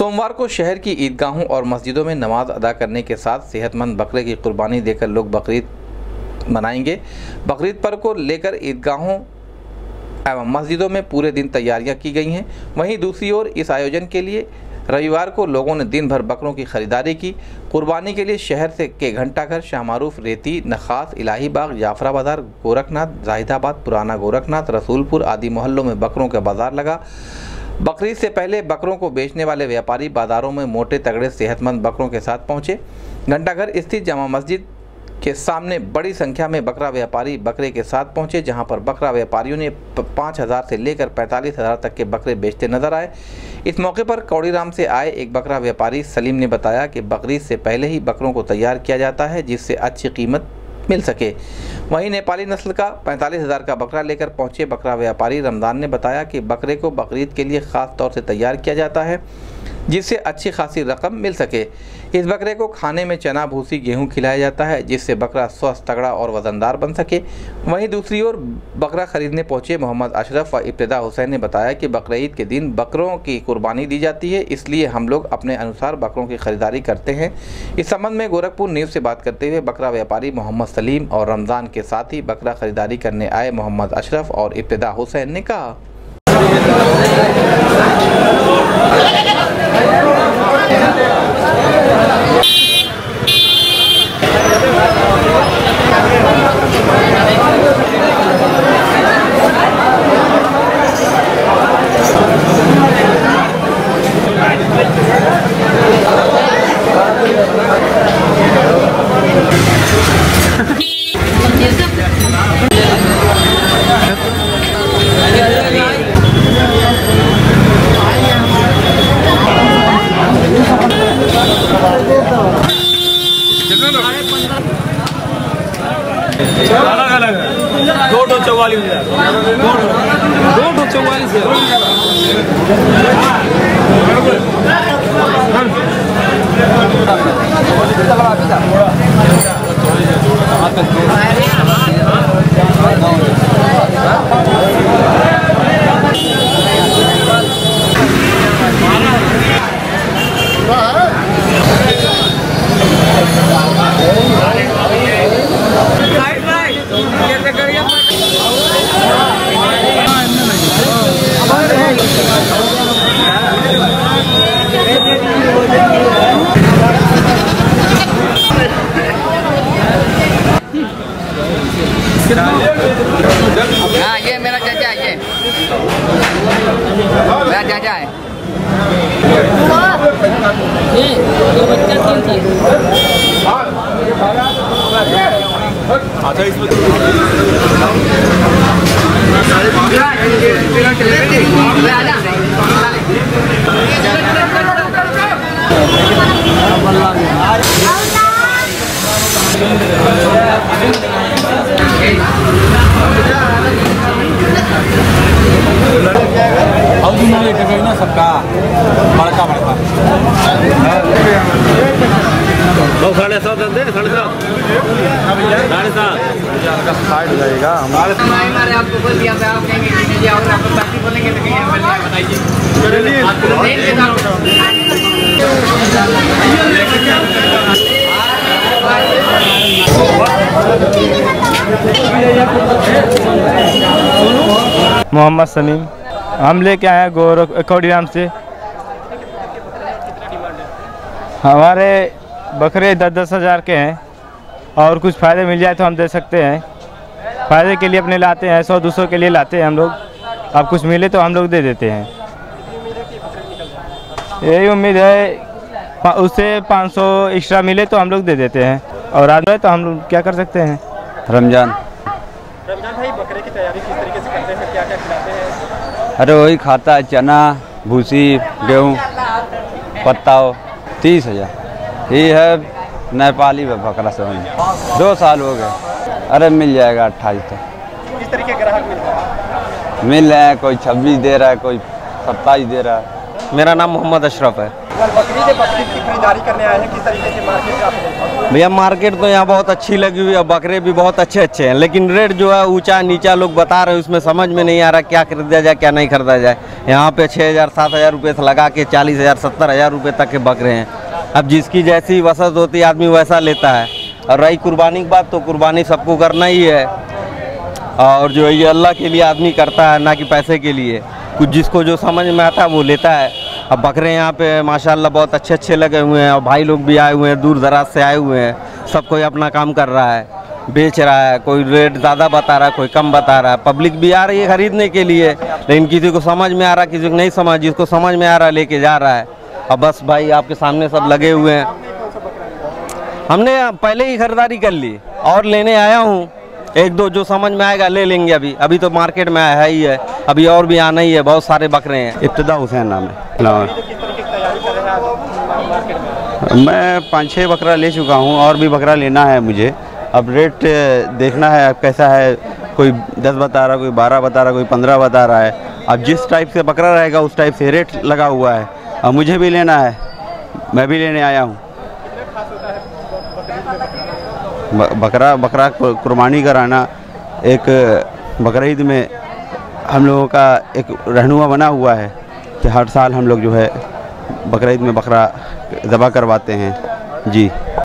सोमवार को शहर की ईदगाहों और मस्जिदों में नमाज़ अदा करने के साथ सेहतमंद बकरे की कुर्बानी देकर लोग बकरीद मनाएँगे। बकरीद पर्व को लेकर ईदगाहों एवं मस्जिदों में पूरे दिन तैयारियाँ की गई हैं। वहीं दूसरी ओर इस आयोजन के लिए रविवार को लोगों ने दिन भर बकरों की खरीदारी की। कुर्बानी के लिए शहर से के घंटाघर शाहमारूफ, रेती, नखास इलाही बाग जाफरा बाज़ार गोरखनाथ, जाहिदाबाद, पुराना गोरखनाथ, रसूलपुर आदि मोहल्लों में बकरों का बाज़ार लगा। बकरीद से पहले बकरों को बेचने वाले व्यापारी बाजारों में मोटे तगड़े सेहतमंद बकरों के साथ पहुँचे। घंटाघर स्थित जामा मस्जिद के सामने बड़ी संख्या में बकरा व्यापारी बकरे के साथ पहुँचे, जहाँ पर बकरा व्यापारियों ने पाँच हज़ार से लेकर पैंतालीस हज़ार तक के बकरे बेचते नज़र आए। इस मौके पर कौड़ीराम से आए एक बकरा व्यापारी सलीम ने बताया कि बकरीद से पहले ही बकरों को तैयार किया जाता है, जिससे अच्छी कीमत मिल सके। वहीं नेपाली नस्ल का पैंतालीस हज़ार का बकरा लेकर पहुँचे बकरा व्यापारी। रमज़ान ने बताया कि बकरे को बकरीद के लिए ख़ास तौर से तैयार किया जाता है। जिससे अच्छी खासी रकम मिल सके। इस बकरे को खाने में चना, भूसी, गेहूँ खिलाया जाता है, जिससे बकरा स्वस्थ, तगड़ा और वजनदार बन सके। वहीं दूसरी ओर बकरा खरीदने पहुँचे मोहम्मद अशरफ व इब्तदा हुसैन ने बताया कि बकरीद के दिन बकरों की कुर्बानी दी जाती है, इसलिए हम लोग अपने अनुसार बकरों की खरीदारी करते हैं। इस संबंध में गोरखपुर न्यूज़ से बात करते हुए बकरा व्यापारी मोहम्मद सलीम और रमज़ान के साथ ही बकरा खरीदारी करने आए मोहम्मद अशरफ और इब्तदा हुसैन ने कहा। Thank you. दो दो चौवालीस हज़ार हाँ ये मेरा चाचा है ये मेरा क्या है अच्छा इसमें सबका बड़का बड़का साढ़े सात साढ़े सात। साढ़े सात। साइड हो जाएगा हमारे हमारे आपको बोल दिया था आप कहेंगे और आपको बाकी बोलेंगे तो कहेंगे बताइए आपको नहीं देता मोहम्मद सलीम। हम लेके आए हैं गोरख कौड़ीराम से। हमारे बकरे दस दस हज़ार के हैं। और कुछ फ़ायदे मिल जाए तो हम दे सकते हैं। फ़ायदे के लिए अपने लाते हैं सौ दो सौ के लिए लाते हैं हम लोग। अब कुछ मिले तो हम लोग दे देते हैं। यही उम्मीद है उससे पाँच सौ एक्स्ट्रा मिले तो हम लोग दे देते हैं। और आज तो हम लोग क्या कर सकते हैं? रमज़ान। अरे वही खाता है चना भूसी गेहूँ पत्ता तीस हज़ार। ये है नेपाली में बकरा समझ दो साल हो गए। अरे मिल जाएगा अट्ठाईस तक किस तरीके ग्राहक मिल रहा है? मिल रहे हैं कोई छब्बीस दे रहा है कोई सत्ताईस दे रहा है। मेरा नाम मोहम्मद अशरफ है। खरीदारी करने आए हैं किस तरीके से मार्केट भैया मार्केट तो यहाँ बहुत अच्छी लगी हुई है बकरे भी बहुत अच्छे अच्छे हैं लेकिन रेट जो है ऊँचा नीचा लोग बता रहे हैं उसमें समझ में नहीं आ रहा क्या खरीदा जाए क्या नहीं खरीदा जाए। यहाँ पे छः हज़ार सात हज़ार रुपये से लगा के चालीस हज़ार सत्तर हज़ार रुपये तक के बकरे हैं। अब जिसकी जैसी वसत होती आदमी वैसा लेता है। और रही कुर्बानी की बात तो कुर्बानी सबको करना ही है। और जो ये अल्लाह के लिए आदमी करता है ना कि पैसे के लिए। कुछ जिसको जो समझ में आता है वो लेता है। अब बकरे यहाँ पे माशाल्लाह बहुत अच्छे अच्छे लगे हुए हैं और भाई लोग भी आए हुए हैं, दूर दराज से आए हुए हैं। सब कोई अपना काम कर रहा है, बेच रहा है, कोई रेट ज़्यादा बता रहा है, कोई कम बता रहा है। पब्लिक भी आ रही है खरीदने के लिए, लेकिन किसी को समझ में आ रहा है किसी को नहीं समझ, जिसको समझ में आ रहा है लेके जा रहा है। अब बस भाई, आपके सामने सब लगे हुए हैं। हमने पहले ही खरीदारी कर ली, और लेने आया हूँ। एक दो जो समझ में आएगा, ले लेंगे अभी। अभी तो मार्केट में है ही है। अभी और भी आना ही है, बहुत सारे बकरे हैं। इब्तदा हुसैन नाम है मैं पाँच छः बकरा ले चुका हूँ, और भी बकरा लेना है मुझे। अब रेट देखना है, अब कैसा है, कोई दस बता रहा, कोई बारह बता रहा, कोई पंद्रह बता रहा है। अब जिस टाइप से बकरा रहेगा, उस टाइप से रेट लगा हुआ है। अब मुझे भी लेना है, मैं भी लेने आया हूँ। बकरा बकरा कुर्बानी कराना, एक, बकरा ईद में हम लोगों का एक रहनुमा बना हुआ है कि हर साल हम लोग जो है बकरीद में बकरा ज़बा करवाते हैं। जी।